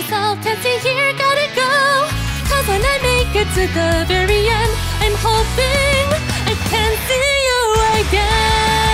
myself can't stay here, gotta go. Cause when I make it to the very end, I'm hoping I can see you again.